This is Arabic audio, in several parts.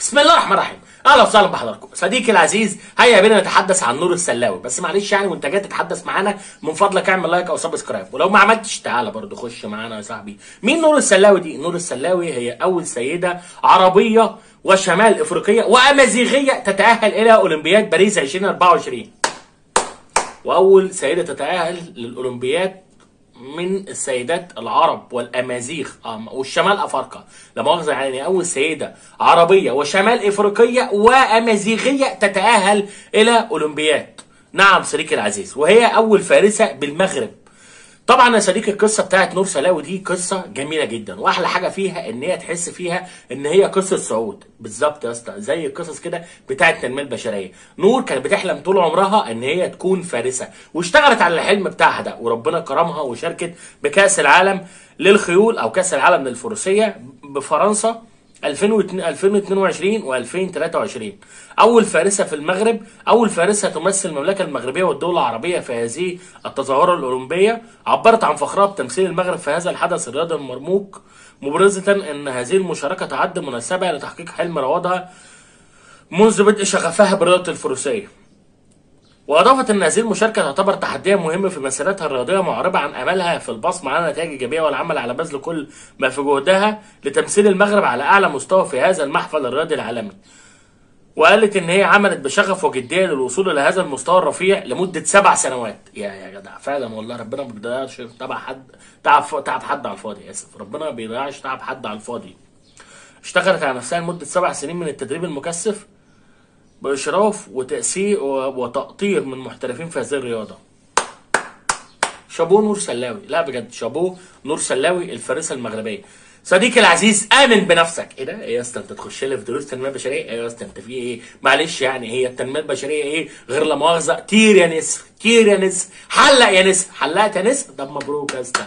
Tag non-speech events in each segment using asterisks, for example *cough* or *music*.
بسم الله الرحمن الرحيم. أهلا وسهلا بحضراتكم. صديقي العزيز هيا بينا نتحدث عن نور السلاوي. بس معلش يعني وأنت جاي تتحدث معانا من فضلك اعمل like أو subscribe ولو ما عملتش تعالى برضه خش معانا يا صاحبي. مين نور السلاوي دي؟ نور السلاوي هي أول سيدة عربية وشمال إفريقية وأمازيغية تتأهل إلى أولمبياد باريس 2024 وأول سيدة تتأهل للأولمبياد من السيدات العرب والأمازيغ آه، والشمال افريقيا لا مؤاخذة يعني أول سيدة عربية وشمال إفريقية وأمازيغية تتأهل إلى أولمبياد. نعم صديقي العزيز وهي أول فارسة بالمغرب. طبعا يا صديقي القصة بتاعت نور سلاوي دي قصة جميلة جدا وأحلى حاجة فيها إن هي تحس فيها إن هي قصة صعود. بالظبط يا اسطى زي القصص كده بتاعت التنميه البشرية. نور كانت بتحلم طول عمرها إن هي تكون فارسة واشتغلت على الحلم بتاعها ده وربنا كرمها وشاركت بكأس العالم للخيول أو كأس العالم للفروسية بفرنسا. 2022 و2023 أول فارسة في المغرب أول فارسة تمثل المملكة المغربية والدولة العربية في هذه التظاهرة الأولمبية. عبرت عن فخرها بتمثيل المغرب في هذا الحدث الرياضي المرموق مبرزة إن هذه المشاركة تعد مناسبة لتحقيق حلم روادها منذ بدء شغفها برياضه الفروسية. واضافت إن هذه المشاركة تعتبر تحديا مهم في مسيرتها الرياضية معربة عن أملها في البصمة على نتائج إيجابية والعمل على بذل كل ما في جهدها لتمثيل المغرب على أعلى مستوى في هذا المحفل الرياضي العالمي. وقالت إن هي عملت بشغف وجدية للوصول إلى هذا المستوى الرفيع لمدة سبع سنوات يا يا جدع فعلا والله ربنا ما بيضيعش تعب حد تعب تعب حد على الفاضي آسف ربنا ما بيضيعش تعب حد على الفاضي. اشتغلت على نفسها لمدة سبع سنين من التدريب المكثف بإشراف وتأثير وتأطير من محترفين في هذه الرياضة. شابوه نور سلاوي. لا بجد شابوه نور سلاوي الفارسة المغربية. صديقي العزيز آمن بنفسك. إيه ده؟ إيه يا اسطى أنت تخش لي في دروس تنمية بشرية؟ إيه يا اسطى أنت في إيه؟ معلش يعني هي التنمية البشرية إيه؟ غير لا مؤاخذة. طير يا نسر طير يا نسر حلق يا نسر حلقت يا نسر طب مبروك يا اسطى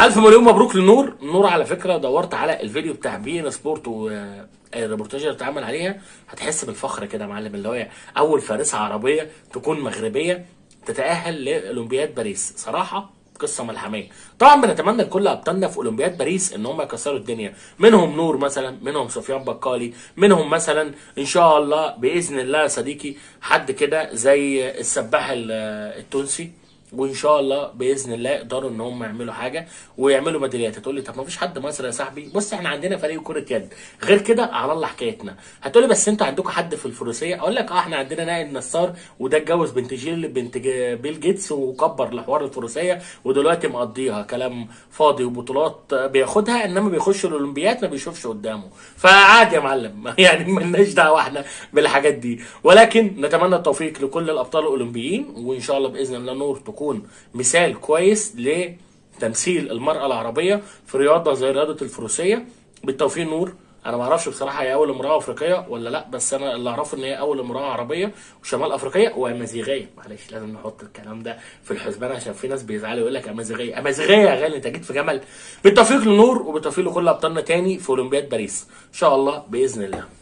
ألف مليون مبروك لنور نور على فكرة دورت على الفيديو بتاع beIN Sport والريبورتاج اللي اتعمل عليها. هتحس بالفخر كده يا معلم اللي هو أول فارسة عربية تكون مغربية تتأهل لأولمبياد باريس. صراحة قصة ملحمية. طبعا بنتمنى لكل أبطالنا في أولمبياد باريس إن هم يكسروا الدنيا. منهم نور مثلا منهم سفيان بقالي منهم مثلا إن شاء الله بإذن الله يا صديقي حد كده زي السباح التونسي. وإن شاء الله بإذن الله يقدروا إن هم يعملوا حاجة ويعملوا ميداليات. هتقول لي طب ما فيش حد مصري يا صاحبي؟ بص إحنا عندنا فريق كرة يد. غير كده على الله حكايتنا. هتقول لي بس أنتوا عندكم حد في الفروسية؟ أقول لك آه إحنا عندنا نائل نصار وده اتجوز بنت جيل بنت بيل جيتس وكبر لحوار الفروسية ودلوقتي مقضيها. كلام فاضي وبطولات بياخدها إنما بيخش الأولمبيات ما بيشوفش قدامه. فعادي يا معلم. *laughs* يعني مالناش دعوة إحنا بالحاجات دي. ولكن نتمنى التوفيق لكل الأبطال الأولمبيين وإن شاء الله بإذن الله نور تكون مثال كويس لتمثيل المرأة العربية في رياضة زي رياضة الفروسية. بالتوفيق نور. أنا ما أعرفش بصراحة هي أول امرأة أفريقية ولا لأ بس أنا اللي أعرفه إن هي أول امرأة عربية وشمال أفريقية وأمازيغية. معلش لازم نحط الكلام ده في الحسبان عشان في ناس بيزعلوا يقول لك أمازيغية. أمازيغية يا غالي أنت جيت في جمل. بالتوفيق لنور وبالتوفيق لكل أبطالنا تاني في أولمبياد باريس. إن شاء الله بإذن الله.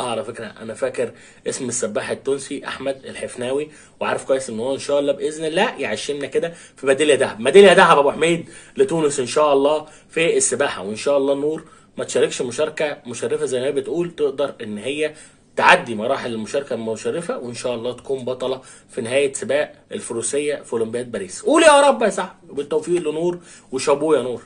آه على فكرة أنا فاكر اسم السباح التونسي أحمد الحفناوي وعارف كويس إن هو إن شاء الله بإذن الله يعشمنا كده في ميدالية ذهب. ميدالية ذهب أبو حميد لتونس إن شاء الله في السباحة وإن شاء الله نور ما تشاركش مشاركة مشرفة زي ما هي بتقول تقدر إن هي تعدي مراحل المشاركة المشرفة وإن شاء الله تكون بطلة في نهاية سباق الفروسية في أولمبياد باريس. قول يا رب يا صاحبي وبالتوفيق لنور وشابوه يا نور.